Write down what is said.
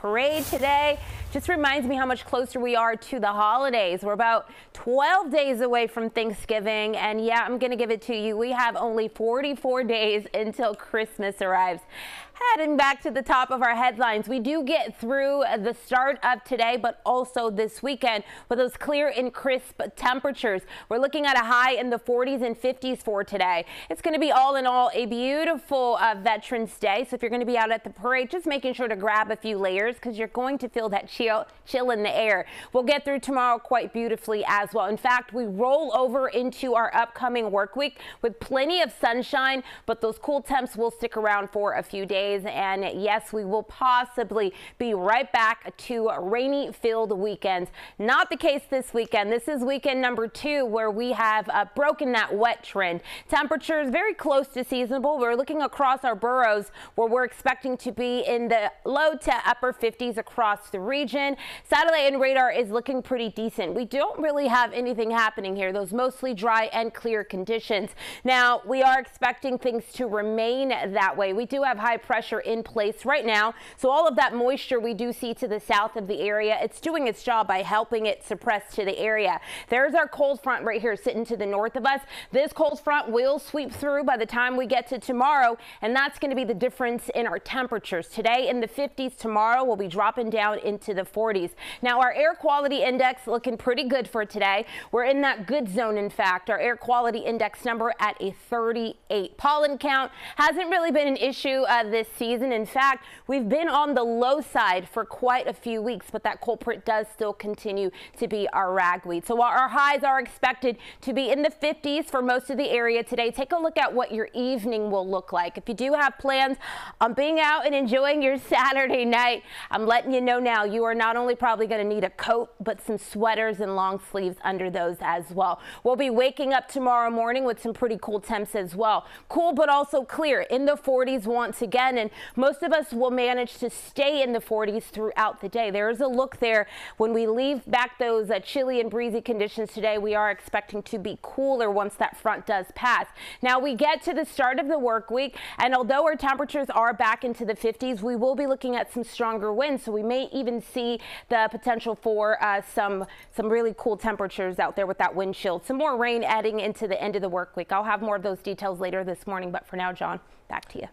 parade today. Just reminds me how much closer we are to the holidays. We're about 12 days away from Thanksgiving. And yeah, I'm going to give it to you. We have only 44 days until Christmas arrives. Heading back to the top of our headlines, we do get through the start of today, but also this weekend with those clear and crisp temperatures. We're looking at a high in the 40s and 50s for today. It's going to be all in all a beautiful uh, Veterans Day. So if you're going to be out at the parade, just making sure to grab a few layers because you're going to feel that chill, chill in the air. We'll get through tomorrow quite beautifully as well. In fact, we roll over into our upcoming work week with plenty of sunshine, but those cool temps will stick around for a few days. And yes, we will possibly be right back to rainy filled weekends. Not the case this weekend. This is weekend number two where we have uh, broken that wet trend. Temperatures very close to seasonable. We're looking across our boroughs where we're expecting to be in the low to upper 50s across the region. Satellite and radar is looking pretty decent. We don't really have anything happening here. Those mostly dry and clear conditions. Now, we are expecting things to remain that way. We do have high pressure pressure in place right now. So all of that moisture we do see to the south of the area, it's doing its job by helping it suppress to the area. There's our cold front right here sitting to the north of us. This cold front will sweep through by the time we get to tomorrow, and that's going to be the difference in our temperatures. Today in the 50s, tomorrow we'll be dropping down into the 40s. Now our air quality index looking pretty good for today. We're in that good zone, in fact. Our air quality index number at a 38. Pollen count hasn't really been an issue uh, this season. In fact, we've been on the low side for quite a few weeks, but that culprit does still continue to be our ragweed. So while our highs are expected to be in the 50s for most of the area today, take a look at what your evening will look like. If you do have plans on being out and enjoying your Saturday night, I'm letting you know now, you are not only probably going to need a coat, but some sweaters and long sleeves under those as well. We'll be waking up tomorrow morning with some pretty cool temps as well. Cool, but also clear in the 40s once again and most of us will manage to stay in the 40s throughout the day. There is a look there when we leave back those uh, chilly and breezy conditions today. We are expecting to be cooler once that front does pass. Now we get to the start of the work week, and although our temperatures are back into the 50s, we will be looking at some stronger winds, so we may even see the potential for uh, some some really cool temperatures out there with that wind chill. Some more rain adding into the end of the work week. I'll have more of those details later this morning, but for now, John, back to you.